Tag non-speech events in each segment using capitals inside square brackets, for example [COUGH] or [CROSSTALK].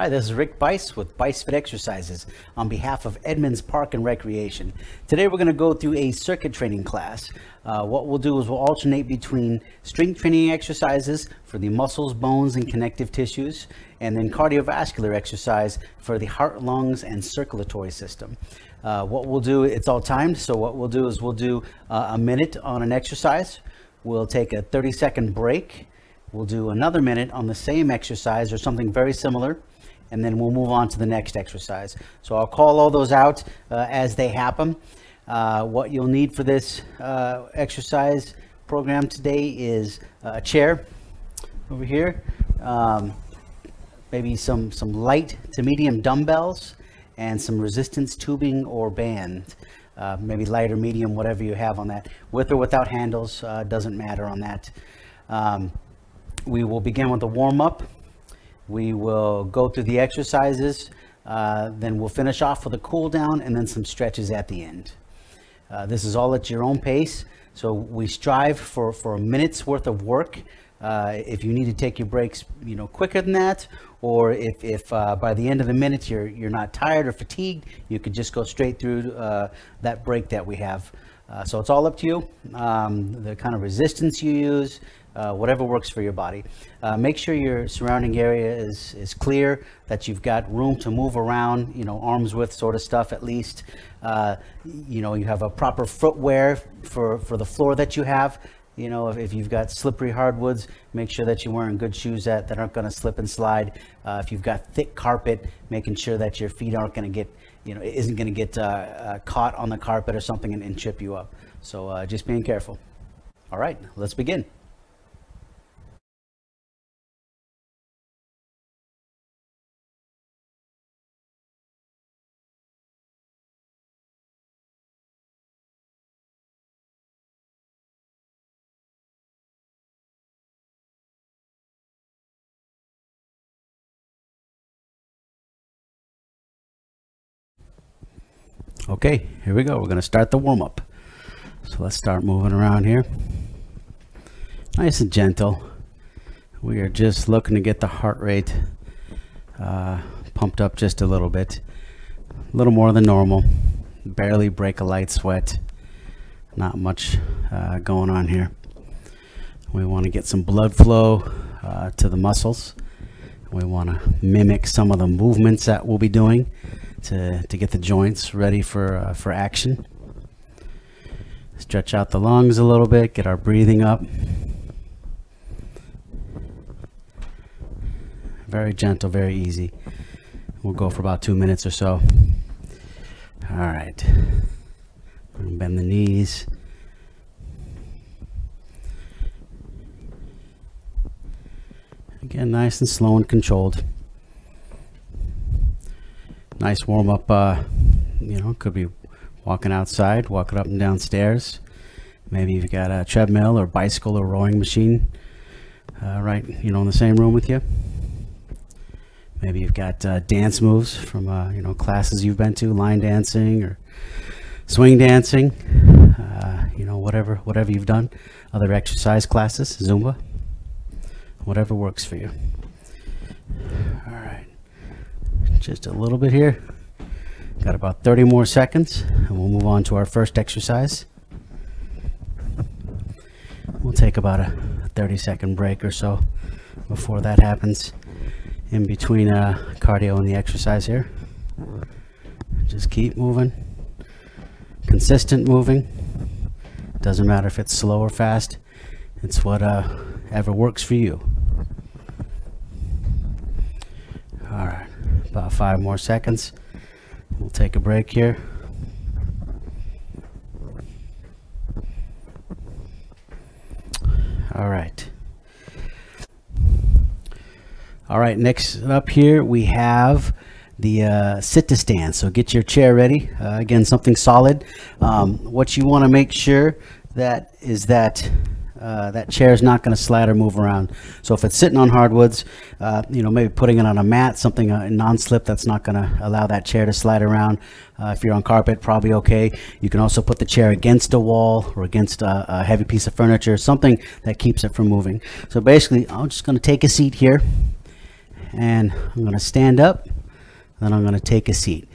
Hi, this is Rick Buyce with Buyce Fit Exercises on behalf of Edmonds Park and Recreation. Today we're going to go through a circuit training class. Uh, what we'll do is we'll alternate between strength training exercises for the muscles, bones, and connective tissues, and then cardiovascular exercise for the heart, lungs, and circulatory system. Uh, what we'll do, it's all timed, so what we'll do is we'll do uh, a minute on an exercise. We'll take a 30 second break. We'll do another minute on the same exercise or something very similar and then we'll move on to the next exercise. So I'll call all those out uh, as they happen. Uh, what you'll need for this uh, exercise program today is a chair over here, um, maybe some, some light to medium dumbbells, and some resistance tubing or band. Uh, maybe light or medium, whatever you have on that. With or without handles, uh, doesn't matter on that. Um, we will begin with a warm up. We will go through the exercises, uh, then we'll finish off with a cool down and then some stretches at the end. Uh, this is all at your own pace. So we strive for, for a minute's worth of work. Uh, if you need to take your breaks, you know, quicker than that, or if, if uh, by the end of the minute you're, you're not tired or fatigued, you could just go straight through uh, that break that we have. Uh, so it's all up to you, um, the kind of resistance you use, uh, whatever works for your body. Uh, make sure your surrounding area is, is clear, that you've got room to move around, you know, arms width sort of stuff at least. Uh, you know, you have a proper footwear for, for the floor that you have. You know, if, if you've got slippery hardwoods, make sure that you're wearing good shoes that, that aren't going to slip and slide. Uh, if you've got thick carpet, making sure that your feet aren't going to get, you know, isn't going to get uh, uh, caught on the carpet or something and, and chip you up. So just being careful. All right, let's begin. Okay, here we go. We're going to start the warm up. So let's start moving around here. Nice and gentle. We are just looking to get the heart rate uh, pumped up just a little bit. A little more than normal. Barely break a light sweat. Not much uh, going on here. We want to get some blood flow uh, to the muscles. We want to mimic some of the movements that we'll be doing to, to get the joints ready for, uh, for action. Stretch out the lungs a little bit, get our breathing up. Very gentle, very easy. We'll go for about two minutes or so. All right. Bend the knees. Again, nice and slow and controlled nice warm up. Uh, you know, could be walking outside, walking up and down stairs. Maybe you've got a treadmill or bicycle or rowing machine uh, right, you know, in the same room with you. Maybe you've got uh, dance moves from, uh, you know, classes you've been to, line dancing or swing dancing, uh, you know, whatever, whatever you've done. Other exercise classes, Zumba, whatever works for you. Just a little bit here. Got about 30 more seconds and we'll move on to our first exercise. We'll take about a 30 second break or so before that happens in between uh, cardio and the exercise here. Just keep moving, consistent moving. Doesn't matter if it's slow or fast. It's whatever uh, works for you. All right about five more seconds. We'll take a break here. All right. All right, next up here we have the uh, sit to stand. So get your chair ready. Uh, again, something solid. Um, what you want to make sure that is that uh, that chair is not going to slide or move around. So if it's sitting on hardwoods, uh, you know, maybe putting it on a mat, something uh, non-slip that's not going to allow that chair to slide around. Uh, if you're on carpet, probably okay. You can also put the chair against a wall or against a, a heavy piece of furniture, something that keeps it from moving. So basically, I'm just going to take a seat here and I'm going to stand up, then I'm going to take a seat.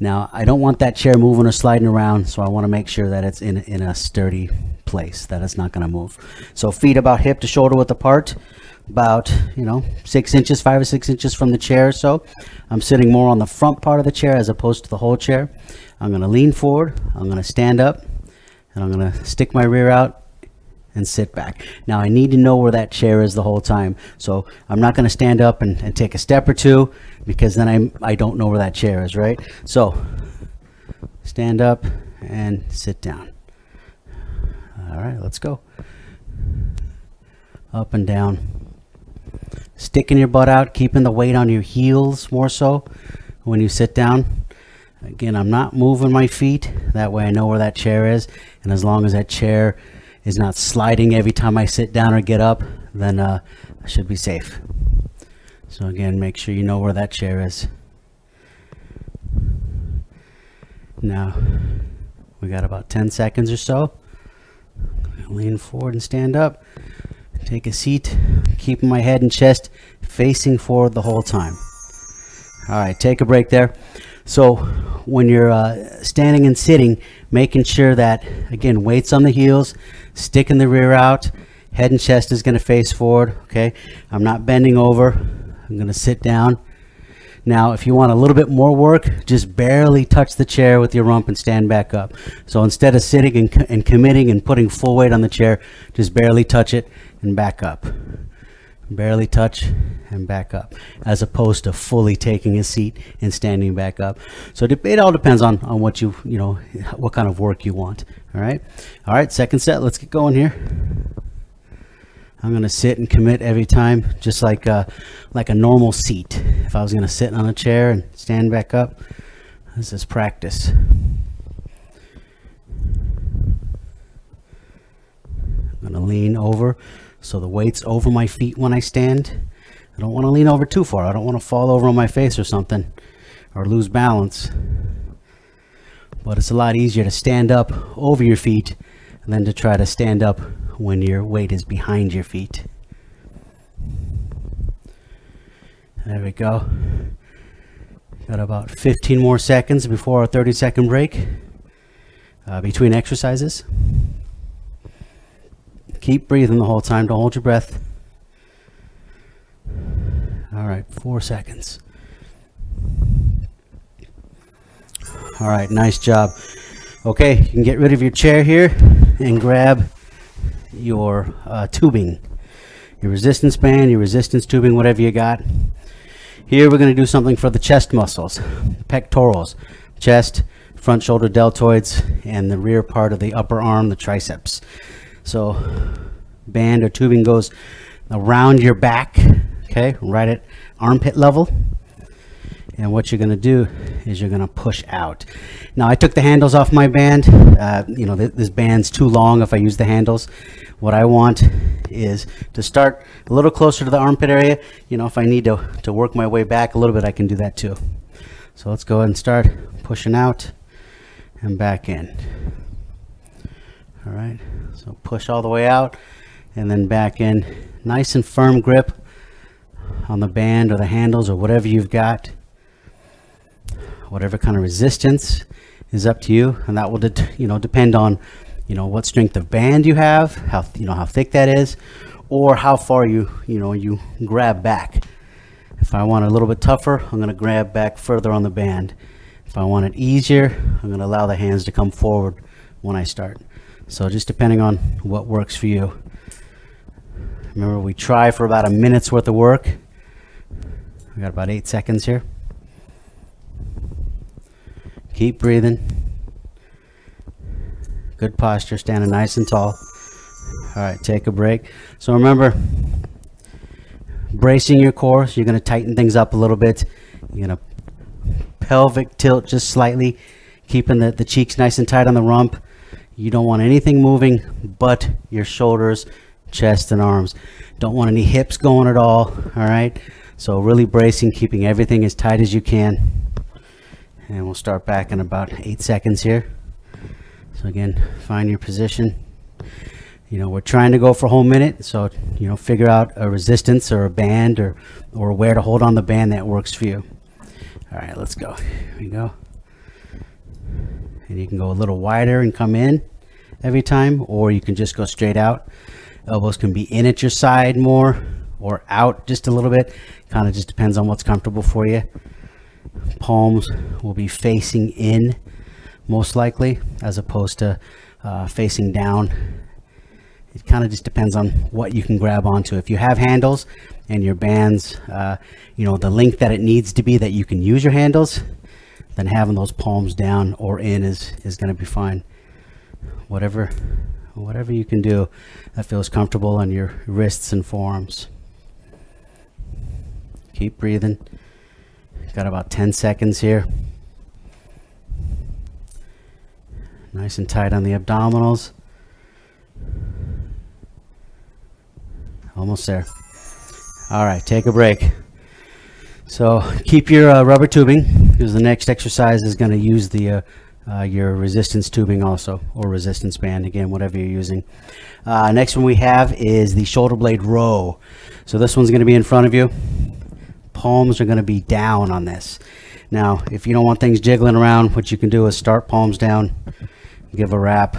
Now, I don't want that chair moving or sliding around, so I want to make sure that it's in, in a sturdy place, that it's not going to move. So feet about hip to shoulder width apart, about, you know, six inches, five or six inches from the chair so. I'm sitting more on the front part of the chair as opposed to the whole chair. I'm going to lean forward, I'm going to stand up, and I'm going to stick my rear out and sit back. Now I need to know where that chair is the whole time. So I'm not going to stand up and, and, take a step or two because then I'm, I don't know where that chair is, right? So stand up and sit down. All right, let's go. Up and down. Sticking your butt out, keeping the weight on your heels more so when you sit down. Again, I'm not moving my feet. That way I know where that chair is. And as long as that chair is not sliding every time I sit down or get up, then uh, I should be safe. So again, make sure you know where that chair is. Now, we got about 10 seconds or so. Lean forward and stand up. Take a seat, keeping my head and chest facing forward the whole time. All right, take a break there. So when you're uh, standing and sitting, making sure that, again, weights on the heels, sticking the rear out, head and chest is going to face forward, okay? I'm not bending over. I'm going to sit down. Now, if you want a little bit more work, just barely touch the chair with your rump and stand back up. So instead of sitting and, and committing and putting full weight on the chair, just barely touch it and back up. Barely touch and back up as opposed to fully taking a seat and standing back up. So it all depends on on what you you know what kind of work you want. All right? All right second set. Let's get going here I'm gonna sit and commit every time just like uh, like a normal seat if I was gonna sit on a chair and stand back up this is practice I'm gonna lean over so the weight's over my feet when I stand. I don't want to lean over too far. I don't want to fall over on my face or something or lose balance. But it's a lot easier to stand up over your feet than to try to stand up when your weight is behind your feet. There we go. Got about 15 more seconds before our 30 second break uh, between exercises. Keep breathing the whole time. Don't hold your breath. All right, four seconds. All right, nice job. Okay, you can get rid of your chair here and grab your uh, tubing, your resistance band, your resistance tubing, whatever you got. Here we're going to do something for the chest muscles, pectorals, chest, front shoulder deltoids, and the rear part of the upper arm, the triceps. So band or tubing goes around your back, okay, right at armpit level. And what you're going to do is you're going to push out. Now I took the handles off my band. Uh, you know, th this band's too long if I use the handles. What I want is to start a little closer to the armpit area. You know, if I need to, to work my way back a little bit, I can do that too. So let's go ahead and start pushing out and back in. All right, so push all the way out and then back in. Nice and firm grip on the band or the handles or whatever you've got. Whatever kind of resistance is up to you, and that will, you know, depend on, you know, what strength of band you have, how you know how thick that is, or how far you, you know, you grab back. If I want a little bit tougher, I'm going to grab back further on the band. If I want it easier, I'm going to allow the hands to come forward when I start. So just depending on what works for you. Remember, we try for about a minute's worth of work. We got about eight seconds here. Keep breathing. Good posture, standing nice and tall. All right, take a break. So remember, bracing your core, so you're going to tighten things up a little bit. You're going to pelvic tilt just slightly, keeping the, the cheeks nice and tight on the rump. You don't want anything moving but your shoulders, chest, and arms. Don't want any hips going at all, all right? So really bracing, keeping everything as tight as you can. And we'll start back in about eight seconds here. So again, find your position. You know, we're trying to go for a whole minute, so you know, figure out a resistance or a band or or where to hold on the band that works for you. All right, let's go. Here we go. And you can go a little wider and come in every time, or you can just go straight out. Elbows can be in at your side more or out just a little bit. Kind of just depends on what's comfortable for you. Palms will be facing in most likely as opposed to uh, facing down. It kind of just depends on what you can grab onto. If you have handles and your bands, uh, you know, the length that it needs to be that you can use your handles, then having those palms down or in is, is going to be fine. Whatever, whatever you can do that feels comfortable on your wrists and forearms. Keep breathing. Got about 10 seconds here. Nice and tight on the abdominals. Almost there. All right, take a break. So keep your uh, rubber tubing because the next exercise is going to use the uh, uh, your resistance tubing also or resistance band again whatever you're using uh, next one we have is the shoulder blade row so this one's going to be in front of you palms are going to be down on this now if you don't want things jiggling around what you can do is start palms down give a wrap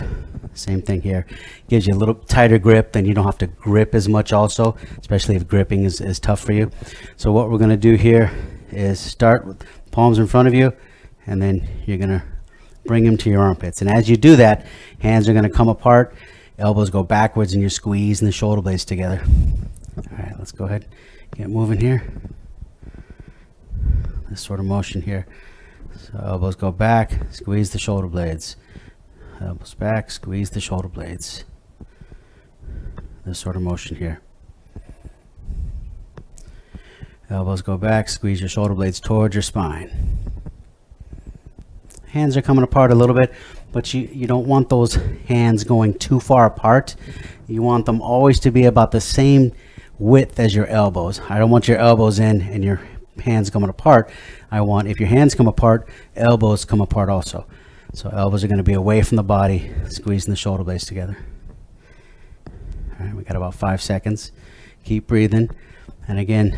same thing here. Gives you a little tighter grip then you don't have to grip as much also especially if gripping is, is tough for you. So what we're going to do here is start with palms in front of you and then you're going to bring them to your armpits. And as you do that hands are going to come apart elbows go backwards and you're squeezing the shoulder blades together. All right let's go ahead get moving here. This sort of motion here. So elbows go back squeeze the shoulder blades elbows back. Squeeze the shoulder blades. This sort of motion here. Elbows go back. Squeeze your shoulder blades towards your spine. Hands are coming apart a little bit but you you don't want those hands going too far apart. You want them always to be about the same width as your elbows. I don't want your elbows in and your hands coming apart. I want if your hands come apart elbows come apart also so elbows are going to be away from the body squeezing the shoulder blades together all right we got about five seconds keep breathing and again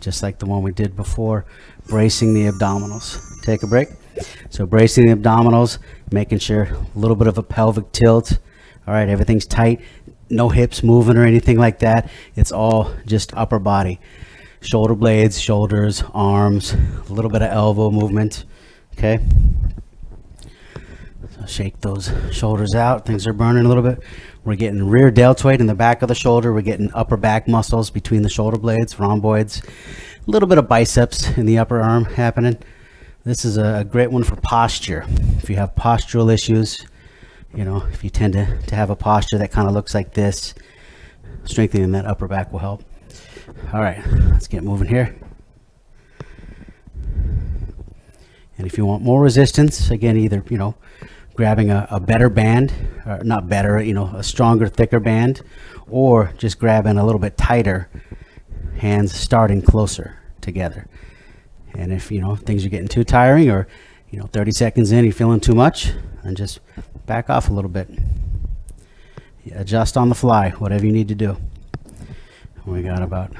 just like the one we did before bracing the abdominals take a break so bracing the abdominals, making sure a little bit of a pelvic tilt. All right, everything's tight. No hips moving or anything like that. It's all just upper body. Shoulder blades, shoulders, arms, a little bit of elbow movement. Okay. Shake those shoulders out. Things are burning a little bit. We're getting rear deltoid in the back of the shoulder. We're getting upper back muscles between the shoulder blades, rhomboids. A little bit of biceps in the upper arm happening. This is a great one for posture. If you have postural issues, you know, if you tend to, to have a posture that kind of looks like this, strengthening that upper back will help. All right, let's get moving here. And if you want more resistance, again, either, you know, grabbing a, a better band, or not better, you know, a stronger, thicker band, or just grabbing a little bit tighter, hands starting closer together. And if, you know, things are getting too tiring or, you know, 30 seconds in, you're feeling too much, and just back off a little bit. Adjust on the fly, whatever you need to do. We got about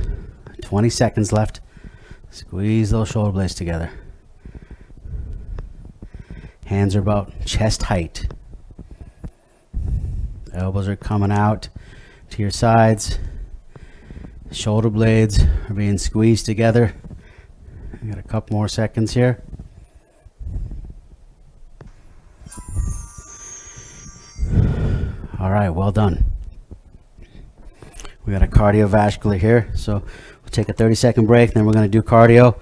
20 seconds left. Squeeze those shoulder blades together. Hands are about chest height. Elbows are coming out to your sides. Shoulder blades are being squeezed together. We got a couple more seconds here. All right, well done. We got a cardiovascular here, so we'll take a 30 second break, then we're going to do cardio.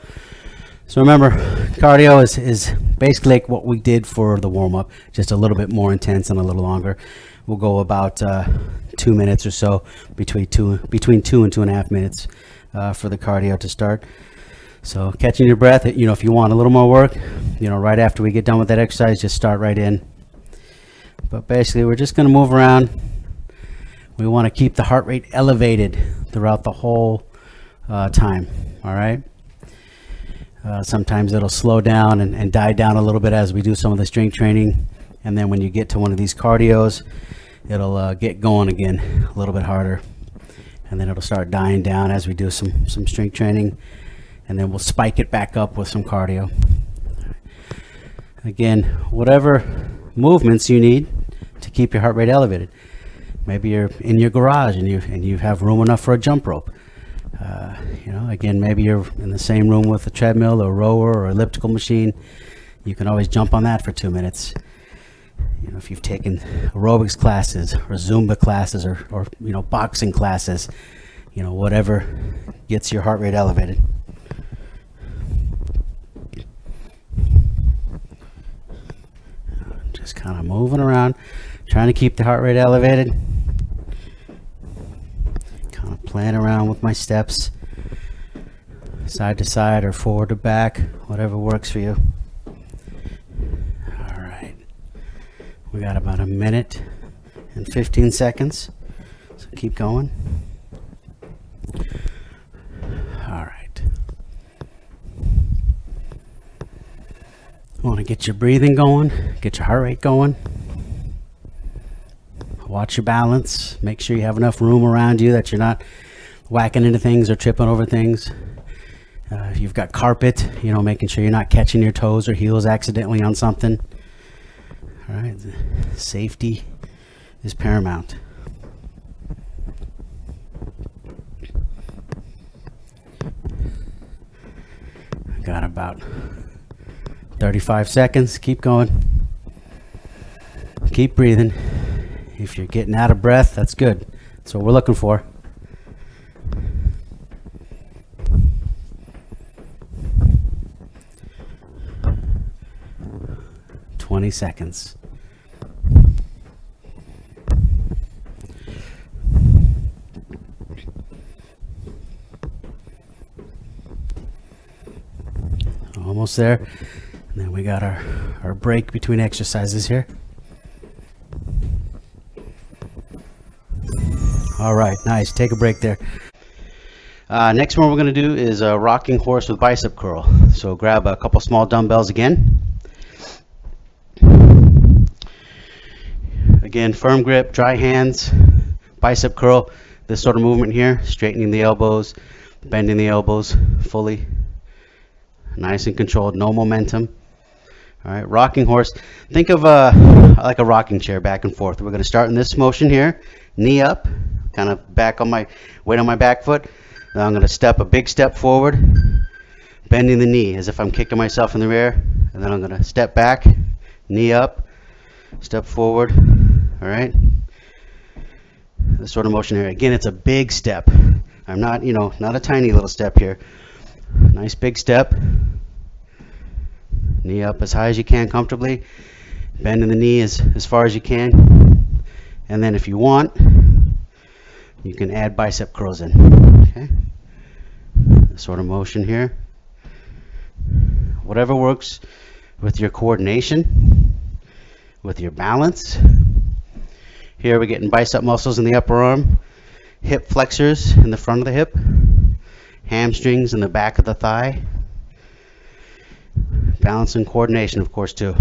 So remember, cardio is, is basically like what we did for the warm-up, just a little bit more intense and a little longer. We'll go about uh, two minutes or so, between two, between two and two and a half minutes uh, for the cardio to start. So catching your breath, you know, if you want a little more work, you know, right after we get done with that exercise, just start right in. But basically, we're just going to move around. We want to keep the heart rate elevated throughout the whole uh, time, all right? Uh, sometimes it'll slow down and, and die down a little bit as we do some of the strength training. And then when you get to one of these cardios, it'll uh, get going again a little bit harder. And then it'll start dying down as we do some, some strength training. And then we'll spike it back up with some cardio. Again, whatever movements you need to keep your heart rate elevated. Maybe you're in your garage and you and you have room enough for a jump rope. Uh, you know, again, maybe you're in the same room with a treadmill or rower or elliptical machine. You can always jump on that for two minutes. You know, if you've taken aerobics classes or Zumba classes or, or you know, boxing classes, you know, whatever gets your heart rate elevated. Just kind of moving around, trying to keep the heart rate elevated. Playing around with my steps, side to side or forward to back, whatever works for you. All right. We got about a minute and 15 seconds, so keep going. All right. Want to get your breathing going, get your heart rate going. Watch your balance. Make sure you have enough room around you that you're not whacking into things or tripping over things. Uh, if you've got carpet, you know, making sure you're not catching your toes or heels accidentally on something. All right, safety is paramount. Got about 35 seconds. Keep going. Keep breathing. If you're getting out of breath, that's good. That's what we're looking for. Twenty seconds. Almost there. And then we got our, our break between exercises here. All right, nice. Take a break there. Uh, next one we're going to do is a rocking horse with bicep curl. So grab a couple small dumbbells again. Again, firm grip, dry hands, bicep curl. This sort of movement here, straightening the elbows, bending the elbows fully. Nice and controlled, no momentum. All right, rocking horse. Think of uh, like a rocking chair back and forth. We're going to start in this motion here, knee up, kind of back on my weight on my back foot. Now I'm going to step a big step forward, bending the knee as if I'm kicking myself in the rear, and then I'm going to step back, knee up, step forward. All right. This sort of motion here. Again, it's a big step. I'm not, you know, not a tiny little step here. Nice big step. Knee up as high as you can comfortably. Bending the knee as, as far as you can. And then if you want, you can add bicep curls in. Okay? Sort of motion here. Whatever works with your coordination, with your balance. Here we're getting bicep muscles in the upper arm, hip flexors in the front of the hip, hamstrings in the back of the thigh. Balance and coordination, of course, too.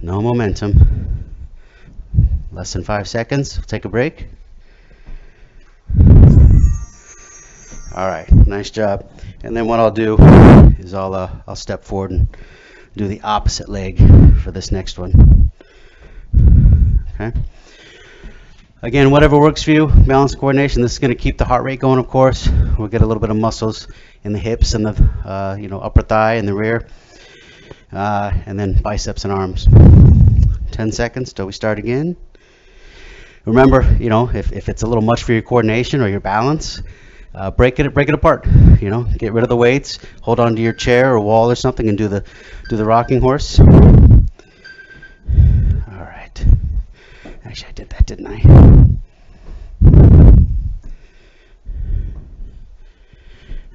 No momentum. Less than five seconds. We'll take a break. All right, nice job. And then what I'll do is I'll uh, I'll step forward and do the opposite leg for this next one. Okay. Again, whatever works for you, balance coordination. This is going to keep the heart rate going, of course. We'll get a little bit of muscles in the hips and the uh, you know upper thigh and the rear, uh, and then biceps and arms. 10 seconds till we start again. Remember, you know, if, if it's a little much for your coordination or your balance, uh, break it break it apart. You know, get rid of the weights, hold on to your chair or wall or something, and do the do the rocking horse. All right. Actually, I did that, didn't I?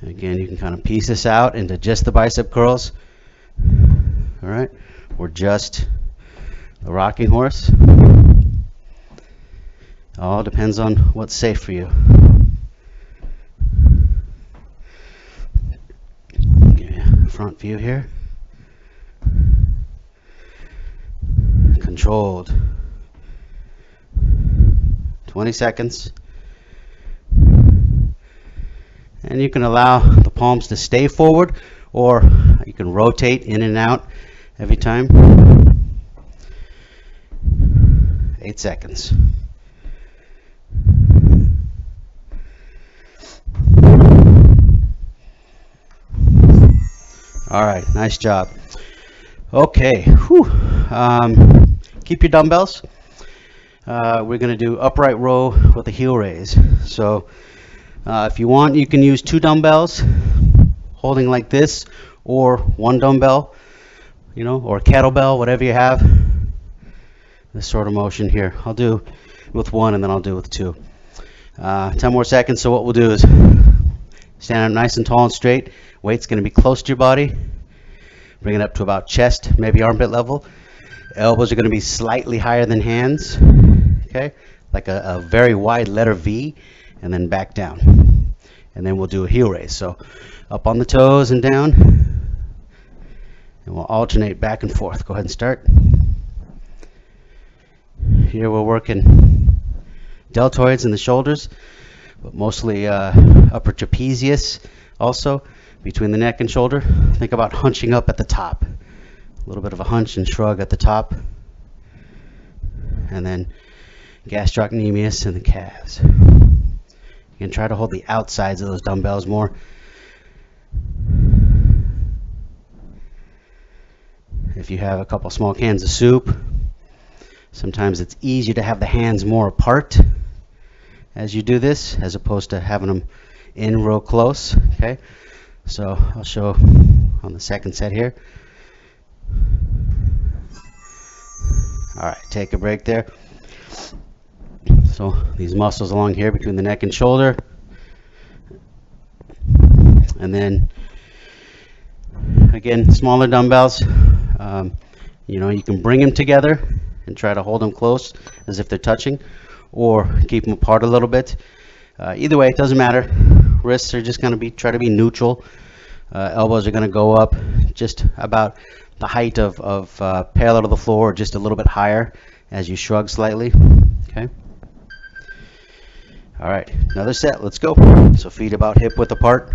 Again, you can kind of piece this out into just the bicep curls. All right, or just the rocking horse. All depends on what's safe for you. Front view here. Controlled. 20 seconds. And you can allow the palms to stay forward or you can rotate in and out every time. Eight seconds. All right, nice job. Okay. Um, keep your dumbbells. Uh, we're going to do upright row with a heel raise. So uh, if you want, you can use two dumbbells holding like this or one dumbbell, you know, or kettlebell, whatever you have. This sort of motion here. I'll do with one and then I'll do with two. Uh, 10 more seconds. So what we'll do is stand up nice and tall and straight. Weight's going to be close to your body. Bring it up to about chest, maybe armpit level. Elbows are going to be slightly higher than hands. Okay, like a, a very wide letter V, and then back down. And then we'll do a heel raise. So up on the toes and down. And we'll alternate back and forth. Go ahead and start. Here we're working deltoids in the shoulders, but mostly uh, upper trapezius also between the neck and shoulder. Think about hunching up at the top. A little bit of a hunch and shrug at the top. And then gastrocnemius in the calves. You can try to hold the outsides of those dumbbells more. If you have a couple small cans of soup, sometimes it's easier to have the hands more apart as you do this as opposed to having them in real close okay so I'll show on the second set here alright take a break there so these muscles along here between the neck and shoulder and then again smaller dumbbells um, you know you can bring them together and try to hold them close as if they're touching or keep them apart a little bit. Uh, either way, it doesn't matter. Wrists are just going to be try to be neutral. Uh, elbows are going to go up just about the height of, of uh, parallel to the floor, or just a little bit higher as you shrug slightly. Okay. All right, another set. Let's go. So feet about hip width apart,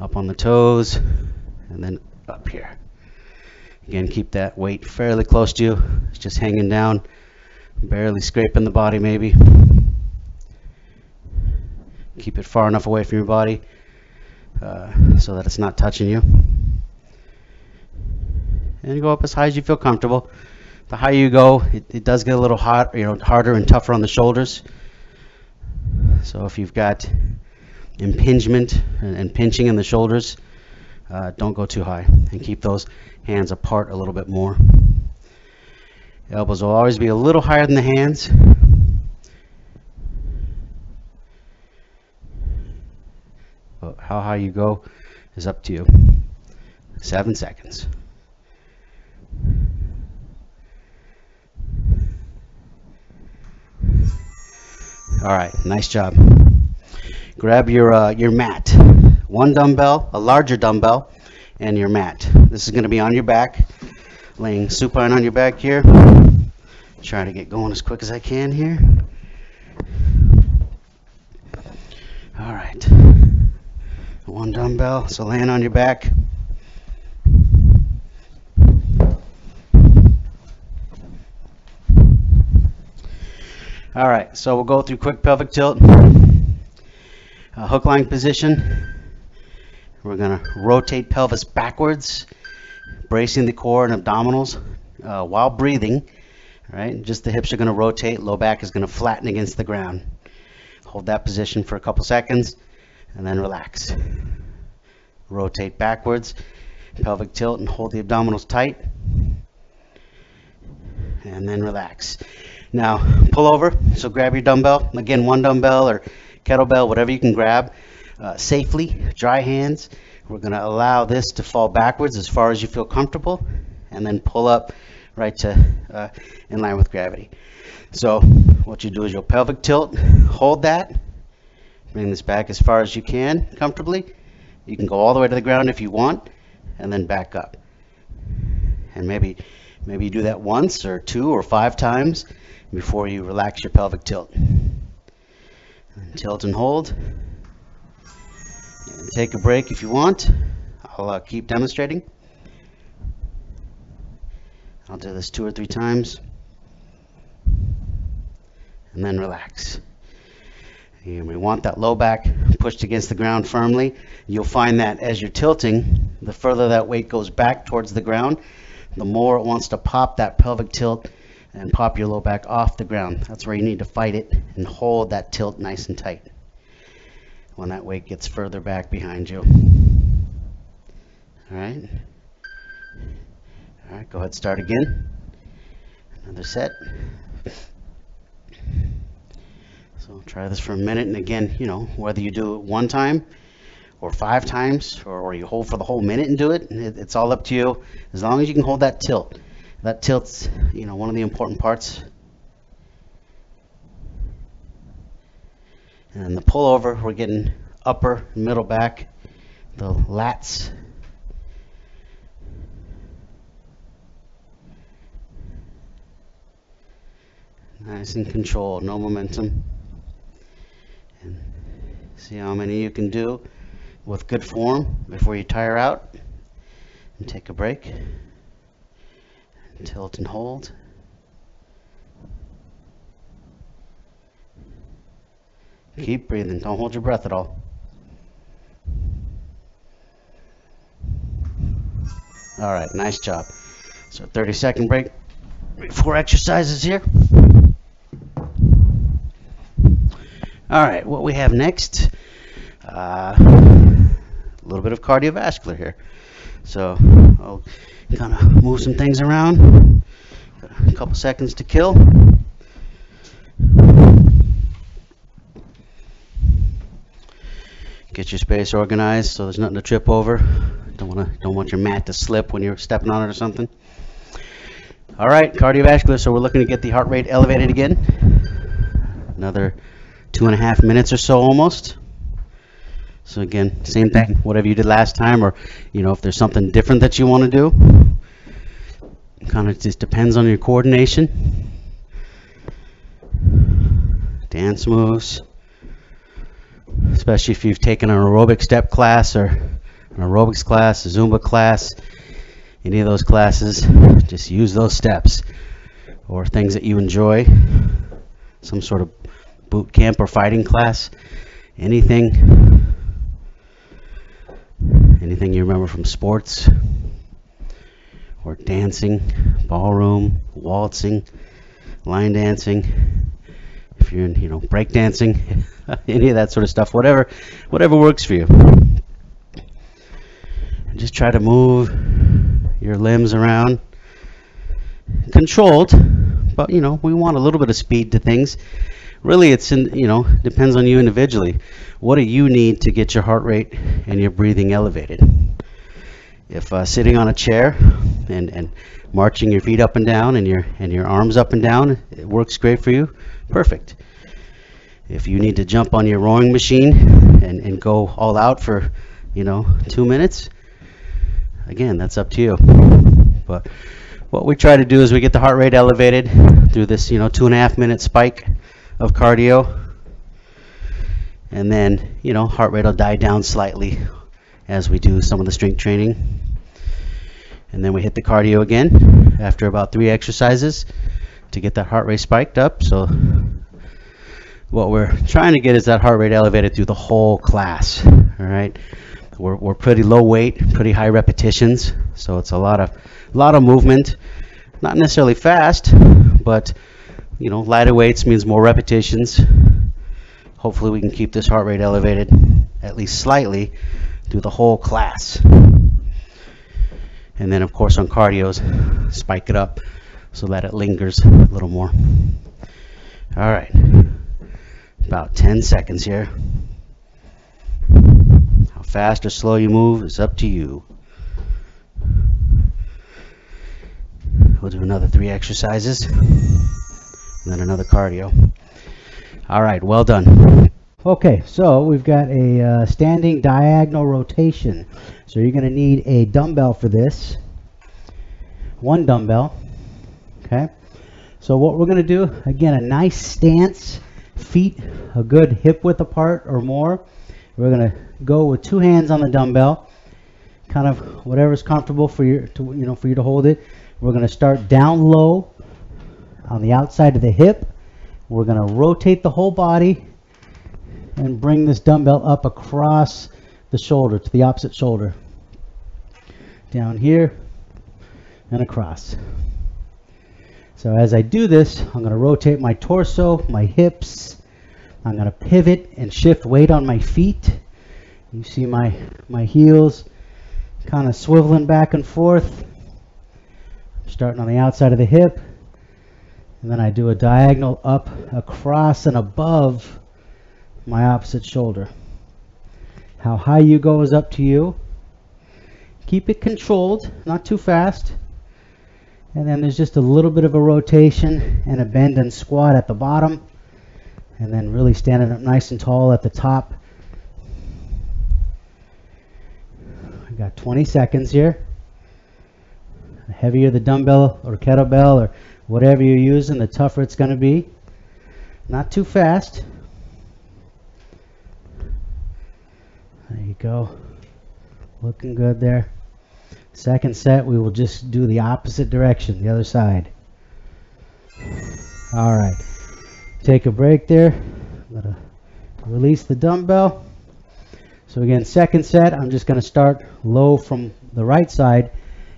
up on the toes, and then up here. Again, keep that weight fairly close to you. It's just hanging down barely scraping the body maybe. Keep it far enough away from your body uh, so that it's not touching you. And go up as high as you feel comfortable. The higher you go, it, it does get a little hot, you know, harder and tougher on the shoulders. So if you've got impingement and, and pinching in the shoulders, uh, don't go too high and keep those hands apart a little bit more. Elbows will always be a little higher than the hands. How high you go is up to you. Seven seconds. All right, nice job. Grab your uh, your mat, one dumbbell, a larger dumbbell, and your mat. This is going to be on your back laying supine on your back here. Try to get going as quick as I can here. All right. One dumbbell, so laying on your back. All right, so we'll go through quick pelvic tilt, uh, hook lying position. We're gonna rotate pelvis backwards bracing the core and abdominals uh, while breathing. Right, just the hips are going to rotate, low back is going to flatten against the ground. Hold that position for a couple seconds and then relax. Rotate backwards, pelvic tilt and hold the abdominals tight. And then relax. Now pull over, so grab your dumbbell, again one dumbbell or kettlebell, whatever you can grab uh, safely, dry hands. We're going to allow this to fall backwards as far as you feel comfortable and then pull up right to uh, in line with gravity. So what you do is you'll pelvic tilt, hold that, bring this back as far as you can comfortably. You can go all the way to the ground if you want and then back up. And maybe maybe you do that once or two or five times before you relax your pelvic tilt. And tilt and hold. And take a break if you want. I'll uh, keep demonstrating. I'll do this two or three times. And then relax. And we want that low back pushed against the ground firmly. You'll find that as you're tilting, the further that weight goes back towards the ground, the more it wants to pop that pelvic tilt and pop your low back off the ground. That's where you need to fight it and hold that tilt nice and tight when that weight gets further back behind you. All right. All right, go ahead, start again. Another set. Try this for a minute, and again, you know, whether you do it one time or five times, or, or you hold for the whole minute and do it, it, it's all up to you. As long as you can hold that tilt. That tilt's, you know, one of the important parts. And the pullover, we're getting upper, middle back, the lats. Nice and controlled, no momentum. See how many you can do with good form before you tire out. And take a break. Tilt and hold. Keep breathing. Don't hold your breath at all. All right, nice job. So 30 second break. Four exercises here. All right, what we have next, uh, a little bit of cardiovascular here. So I'll kind of move some things around. A couple seconds to kill. Get your space organized so there's nothing to trip over. Don't want to don't want your mat to slip when you're stepping on it or something. All right, cardiovascular. So we're looking to get the heart rate elevated again. Another two and a half minutes or so almost. So again, same thing, whatever you did last time, or you know, if there's something different that you want to do, kind of just depends on your coordination. Dance moves, especially if you've taken an aerobic step class or an aerobics class, a Zumba class, any of those classes, just use those steps or things that you enjoy, some sort of boot camp or fighting class, anything? Anything you remember from sports? Or dancing, ballroom, waltzing, line dancing, if you're in, you know, break dancing, [LAUGHS] any of that sort of stuff, whatever, whatever works for you. Just try to move your limbs around, controlled, but you know, we want a little bit of speed to things really it's in you know depends on you individually. What do you need to get your heart rate and your breathing elevated? If uh, sitting on a chair and and marching your feet up and down and your and your arms up and down it works great for you? Perfect. If you need to jump on your rowing machine and, and go all out for you know two minutes again that's up to you. But what we try to do is we get the heart rate elevated through this you know two and a half minute spike of cardio. And then, you know, heart rate will die down slightly as we do some of the strength training. And then we hit the cardio again after about three exercises to get that heart rate spiked up. So what we're trying to get is that heart rate elevated through the whole class. All right. We're, we're pretty low weight, pretty high repetitions. So it's a lot of, a lot of movement. Not necessarily fast, but you know, lighter weights means more repetitions. Hopefully we can keep this heart rate elevated at least slightly through the whole class. And then of course on cardios, spike it up so that it lingers a little more. All right, about 10 seconds here. How fast or slow you move is up to you. We'll do another three exercises and then another cardio. All right, well done. Okay, so we've got a uh, standing diagonal rotation. So you're going to need a dumbbell for this. One dumbbell. Okay. So what we're going to do, again, a nice stance, feet a good hip width apart or more. We're gonna go with two hands on the dumbbell, kind of whatever's comfortable for you to you know for you to hold it. We're gonna start down low on the outside of the hip. We're gonna rotate the whole body and bring this dumbbell up across the shoulder to the opposite shoulder. Down here and across. So as I do this, I'm going to rotate my torso, my hips. I'm going to pivot and shift weight on my feet. You see my, my heels kind of swiveling back and forth. Starting on the outside of the hip. And then I do a diagonal up, across, and above my opposite shoulder. How high you go is up to you. Keep it controlled, not too fast. And then there's just a little bit of a rotation and a bend and squat at the bottom. And then really standing up nice and tall at the top. I got 20 seconds here. The heavier the dumbbell or kettlebell or whatever you're using, the tougher it's going to be. Not too fast. There you go. Looking good there. Second set, we will just do the opposite direction, the other side. All right. Take a break there. Release the dumbbell. So again, second set, I'm just going to start low from the right side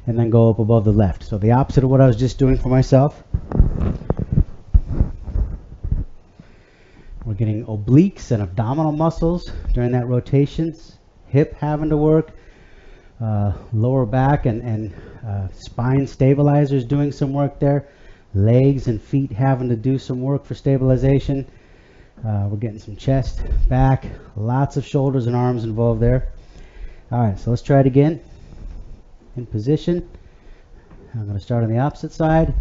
and then go up above the left. So the opposite of what I was just doing for myself. We're getting obliques and abdominal muscles during that rotations. Hip having to work uh, lower back and, and uh, spine stabilizers doing some work there. Legs and feet having to do some work for stabilization. Uh, we're getting some chest, back, lots of shoulders and arms involved there. All right, so let's try it again. In position. I'm going to start on the opposite side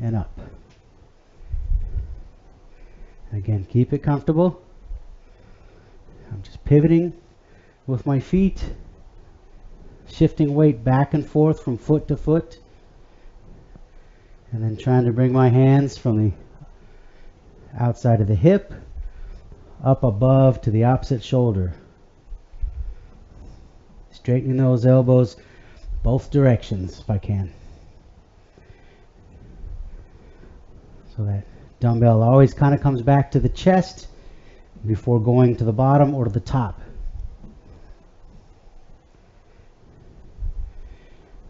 and up. Again, keep it comfortable. I'm just pivoting with my feet shifting weight back and forth from foot to foot and then trying to bring my hands from the outside of the hip up above to the opposite shoulder straightening those elbows both directions if I can so that dumbbell always kind of comes back to the chest before going to the bottom or to the top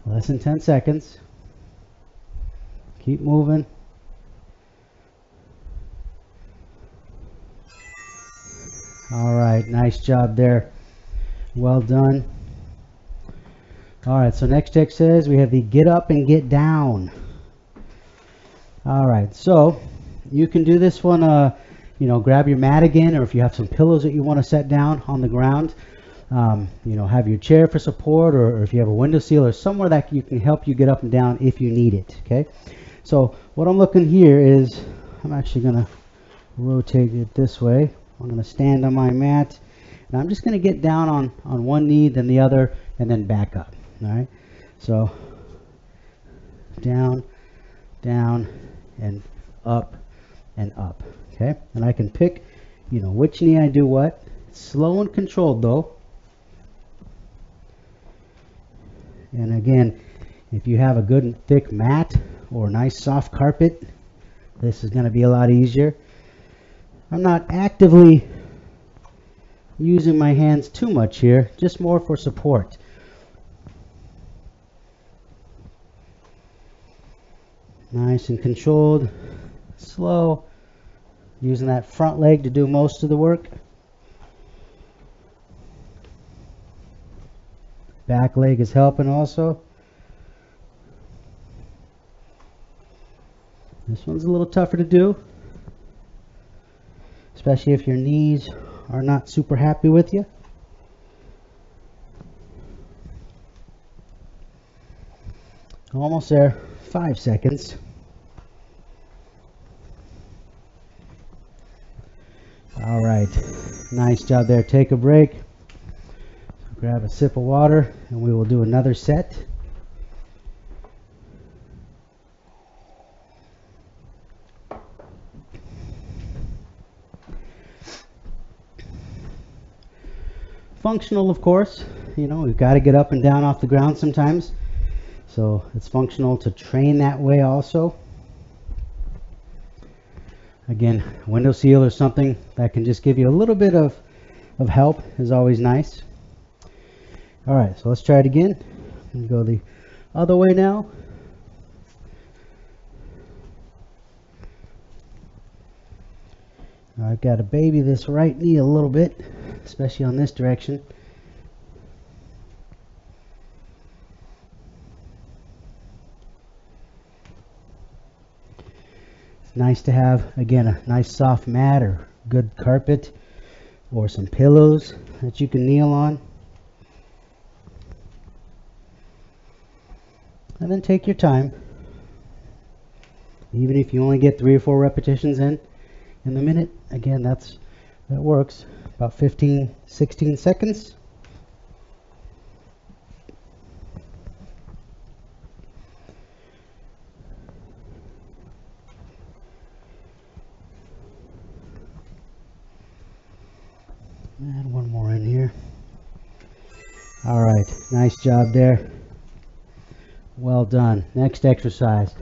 Less than 10 seconds. Keep moving. All right, nice job there. Well done. All right, so next exercise we have the get up and get down. All right, so you can do this one, uh, you know, grab your mat again, or if you have some pillows that you want to set down on the ground, um, you know, have your chair for support or, or, if you have a window seal or somewhere that you can help you get up and down if you need it, okay? So what I'm looking here is, I'm actually going to rotate it this way. I'm going to stand on my mat and I'm just going to get down on, on one knee, then the other, and then back up, all right? So down, down, and up, and up, okay? And I can pick, you know, which knee I do what. Slow and controlled though, And again, if you have a good thick mat or nice soft carpet, this is going to be a lot easier. I'm not actively using my hands too much here, just more for support. Nice and controlled, slow, using that front leg to do most of the work. Back leg is helping also. This one's a little tougher to do, especially if your knees are not super happy with you. Almost there five seconds. All right, nice job there. Take a break, grab a sip of water, and we will do another set. Functional, of course, you know, we've got to get up and down off the ground sometimes. So it's functional to train that way also. Again, window seal or something that can just give you a little bit of, of help is always nice. All right, so let's try it again. Go the other way now. I've got to baby this right knee a little bit, especially on this direction. Nice to have, again, a nice soft mat or good carpet or some pillows that you can kneel on. And then take your time. Even if you only get three or four repetitions in, in the minute. Again, that's that works. About 15, 16 seconds. And one more in here. All right, nice job there. Well done. Next exercise.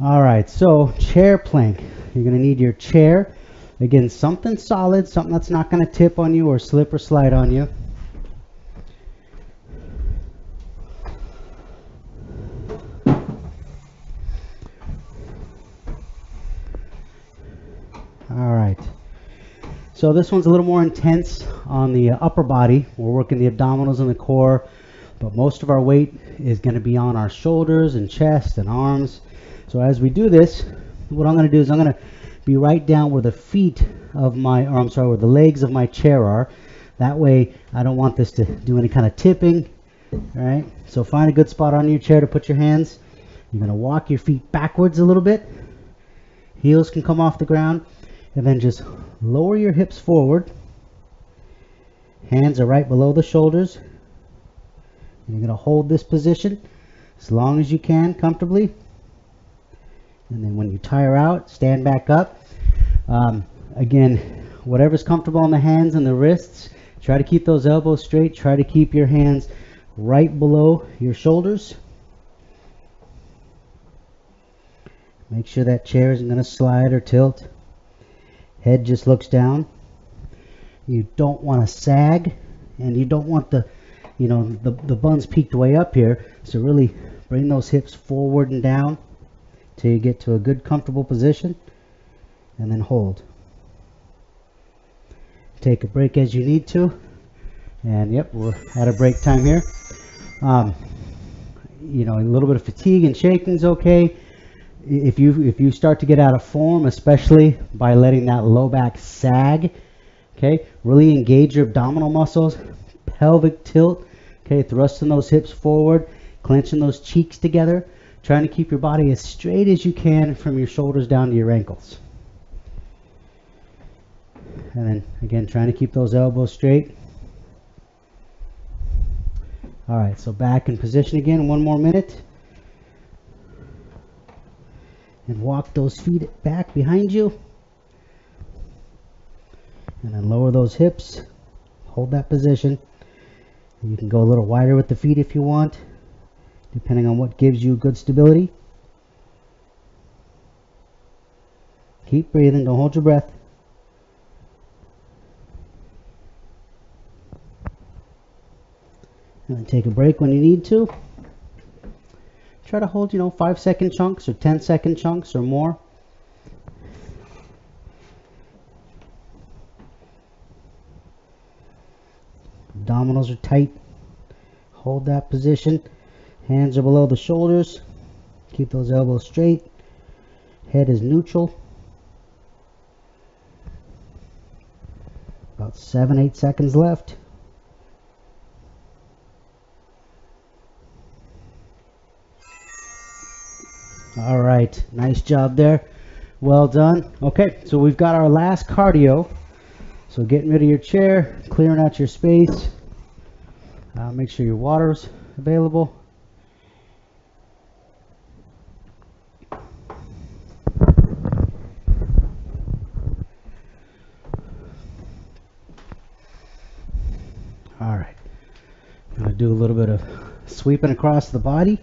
All right, so chair plank. You're going to need your chair. Again, something solid, something that's not going to tip on you or slip or slide on you. All right. So this one's a little more intense on the uh, upper body. We're working the abdominals and the core, but most of our weight is going to be on our shoulders and chest and arms. So as we do this, what I'm going to do is I'm going to be right down where the feet of my, or I'm sorry, where the legs of my chair are. That way, I don't want this to do any kind of tipping. All right. So find a good spot on your chair to put your hands. You're going to walk your feet backwards a little bit. Heels can come off the ground. And then just lower your hips forward. Hands are right below the shoulders. And you're going to hold this position as long as you can comfortably. And then when you tire out stand back up. Um, again whatever's comfortable on the hands and the wrists try to keep those elbows straight. Try to keep your hands right below your shoulders. Make sure that chair isn't going to slide or tilt head just looks down. You don't want to sag and you don't want the you know the, the buns peaked way up here. So really bring those hips forward and down till you get to a good comfortable position and then hold. Take a break as you need to and yep we're at a break time here. Um, you know a little bit of fatigue and shaking is okay if you if you start to get out of form especially by letting that low back sag okay really engage your abdominal muscles pelvic tilt okay thrusting those hips forward clenching those cheeks together trying to keep your body as straight as you can from your shoulders down to your ankles. And then again, trying to keep those elbows straight. All right, so back in position again, one more minute. And walk those feet back behind you. And then lower those hips. Hold that position. You can go a little wider with the feet if you want depending on what gives you good stability. Keep breathing, don't hold your breath. And take a break when you need to. Try to hold, you know, five second chunks or 10 second chunks or more. Abdominals are tight. Hold that position. Hands are below the shoulders. Keep those elbows straight. Head is neutral. About seven, eight seconds left. All right, nice job there. Well done. Okay, so we've got our last cardio. So getting rid of your chair, clearing out your space. Uh, make sure your water's available. All right. Going to do a little bit of sweeping across the body.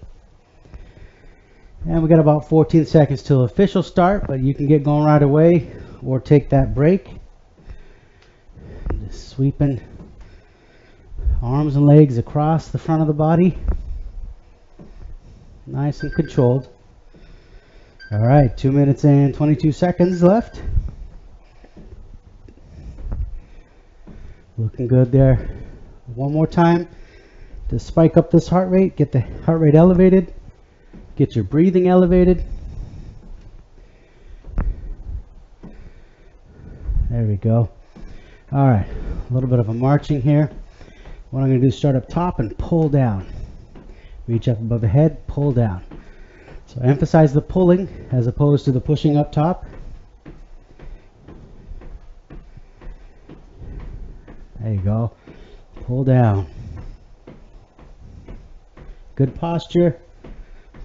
And we got about 14 seconds till official start, but you can get going right away or take that break. Just sweeping arms and legs across the front of the body. Nice and controlled. All right, two minutes and 22 seconds left. Looking good there. One more time to spike up this heart rate, get the heart rate elevated, get your breathing elevated. There we go. All right, a little bit of a marching here. What I'm going to do is start up top and pull down. Reach up above the head, pull down. So emphasize the pulling as opposed to the pushing up top. There you go. Pull down. Good posture.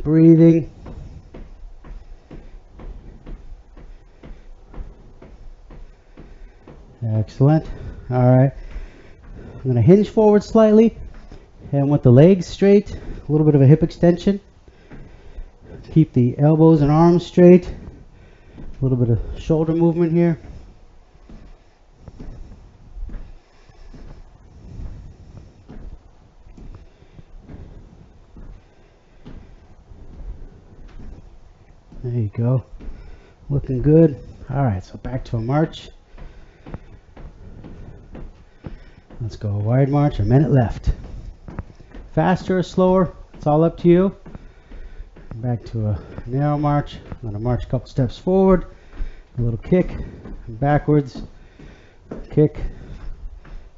Breathing. Excellent. All right. I'm going to hinge forward slightly and with the legs straight, a little bit of a hip extension. Keep the elbows and arms straight. A little bit of shoulder movement here. There you go. Looking good. All right, so back to a march. Let's go a wide march, a minute left. Faster or slower, it's all up to you. Back to a narrow march. I'm to march a couple steps forward, a little kick, backwards, kick.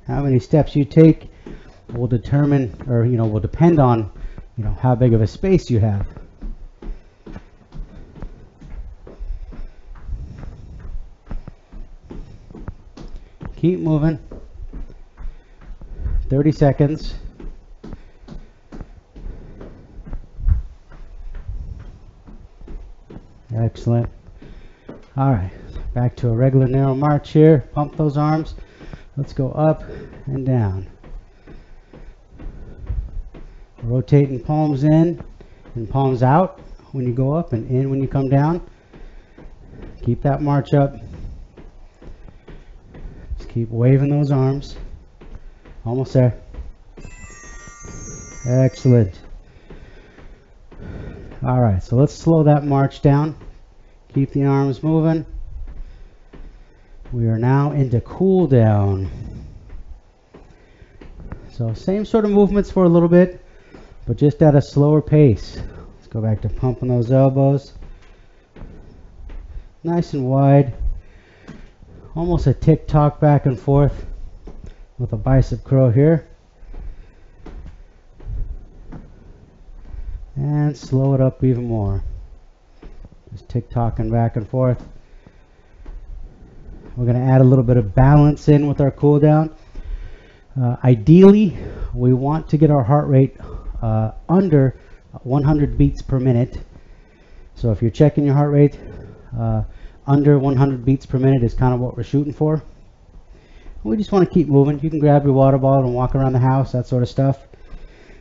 How many steps you take will determine, or you know, will depend on, you know, how big of a space you have. Keep moving. 30 seconds. Excellent. All right, back to a regular narrow march here. Pump those arms. Let's go up and down. Rotating palms in and palms out when you go up and in when you come down. Keep that march up. Keep waving those arms. Almost there. Excellent. All right, so let's slow that march down. Keep the arms moving. We are now into cool down. So same sort of movements for a little bit, but just at a slower pace. Let's go back to pumping those elbows. Nice and wide. Almost a tick-tock back and forth with a bicep curl here. And slow it up even more. Just tick-tocking back and forth. We're going to add a little bit of balance in with our cool down. Uh, ideally, we want to get our heart rate uh, under 100 beats per minute. So if you're checking your heart rate, uh, under 100 beats per minute is kind of what we're shooting for. We just want to keep moving. You can grab your water bottle and walk around the house, that sort of stuff.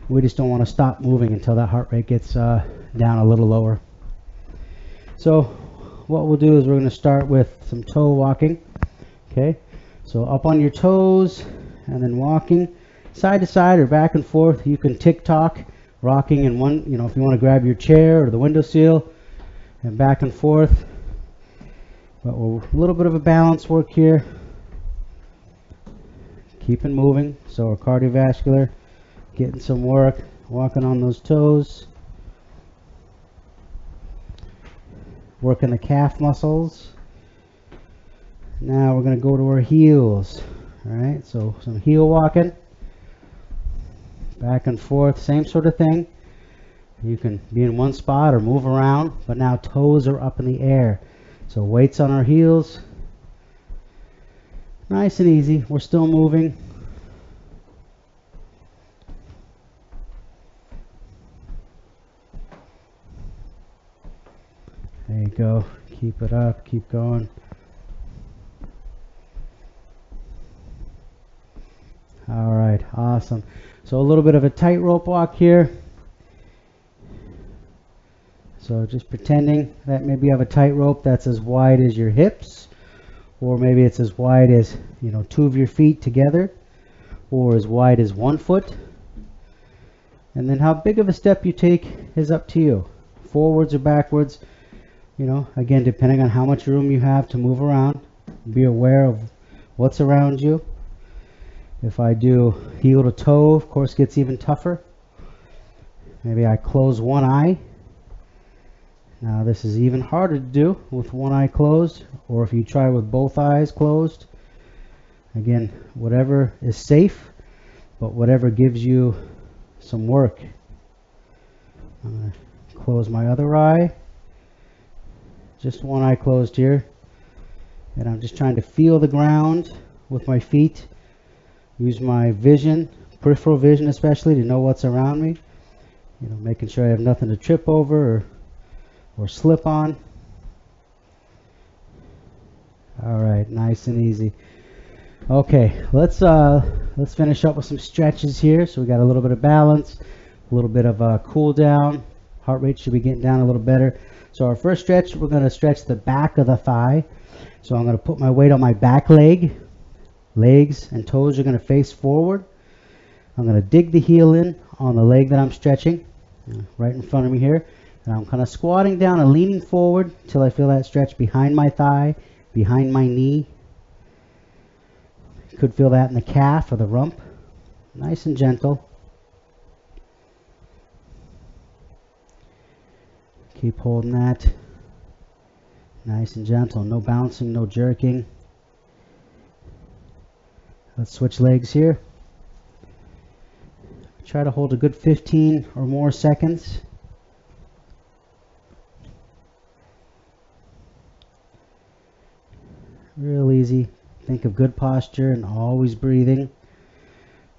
We just don't want to stop moving until that heart rate gets uh, down a little lower. So what we'll do is we're going to start with some toe walking. Okay, so up on your toes and then walking side to side or back and forth. You can tick-tock, rocking in one, you know, if you want to grab your chair or the windowsill and back and forth. But a little bit of a balance work here keeping moving. So our cardiovascular, getting some work, walking on those toes, working the calf muscles. Now we're going to go to our heels. All right, so some heel walking, back and forth, same sort of thing. You can be in one spot or move around, but now toes are up in the air. So weights on our heels, Nice and easy. We're still moving. There you go. Keep it up. Keep going. All right. Awesome. So a little bit of a tightrope walk here. So just pretending that maybe you have a tightrope that's as wide as your hips, or maybe it's as wide as, you know, two of your feet together, or as wide as one foot. And then how big of a step you take is up to you. Forwards or backwards, you know, again, depending on how much room you have to move around, be aware of what's around you. If I do heel to toe, of course, gets even tougher. Maybe I close one eye. Now this is even harder to do with one eye closed, or if you try with both eyes closed. Again, whatever is safe, but whatever gives you some work. I'm going to close my other eye. Just one eye closed here. And I'm just trying to feel the ground with my feet. Use my vision, peripheral vision especially, to know what's around me. You know, making sure I have nothing to trip over or, or slip on. All right, nice and easy. Okay, let's uh, let's finish up with some stretches here. So we got a little bit of balance, a little bit of a cool down. Heart rate should be getting down a little better. So our first stretch, we're going to stretch the back of the thigh. So I'm going to put my weight on my back leg. Legs and toes are going to face forward. I'm going to dig the heel in on the leg that I'm stretching, uh, right in front of me here. And I'm kind of squatting down and leaning forward until I feel that stretch behind my thigh, behind my knee. Could feel that in the calf or the rump. Nice and gentle. Keep holding that. Nice and gentle. No bouncing, no jerking. Let's switch legs here. Try to hold a good 15 or more seconds. Real easy. Think of good posture and always breathing.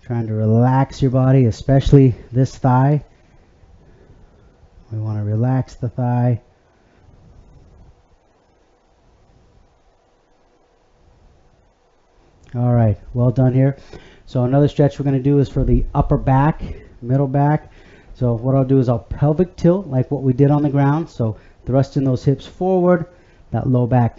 Trying to relax your body, especially this thigh. We want to relax the thigh. All right, well done here. So another stretch we're going to do is for the upper back, middle back. So what I'll do is I'll pelvic tilt like what we did on the ground. So thrusting those hips forward, that low back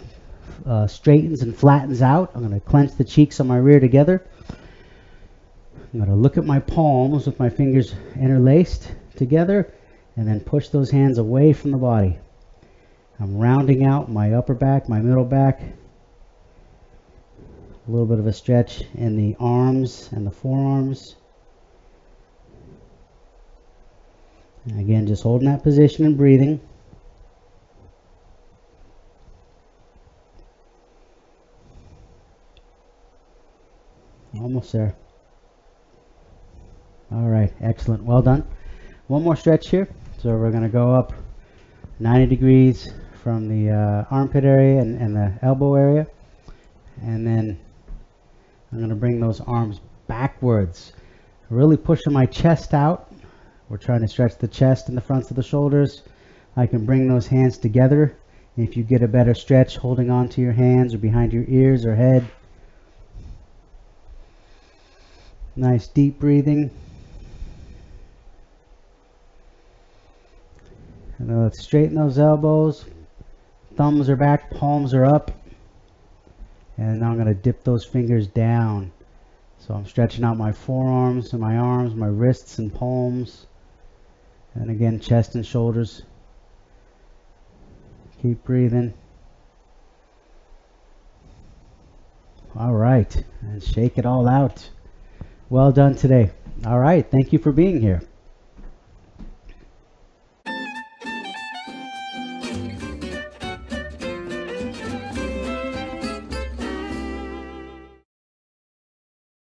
uh, straightens and flattens out. I'm going to clench the cheeks on my rear together. I'm going to look at my palms with my fingers interlaced together and then push those hands away from the body. I'm rounding out my upper back, my middle back. A little bit of a stretch in the arms and the forearms. And again, just holding that position and breathing. Almost there. All right, excellent. Well done. One more stretch here. So we're going to go up 90 degrees from the uh, armpit area and, and the elbow area. And then I'm going to bring those arms backwards. Really pushing my chest out. We're trying to stretch the chest and the fronts of the shoulders. I can bring those hands together. If you get a better stretch holding on to your hands or behind your ears or head. Nice deep breathing. And let's straighten those elbows. Thumbs are back, palms are up. And now I'm going to dip those fingers down. So I'm stretching out my forearms and my arms, my wrists and palms. And again, chest and shoulders. Keep breathing. All right. And shake it all out. Well done today. All right. Thank you for being here.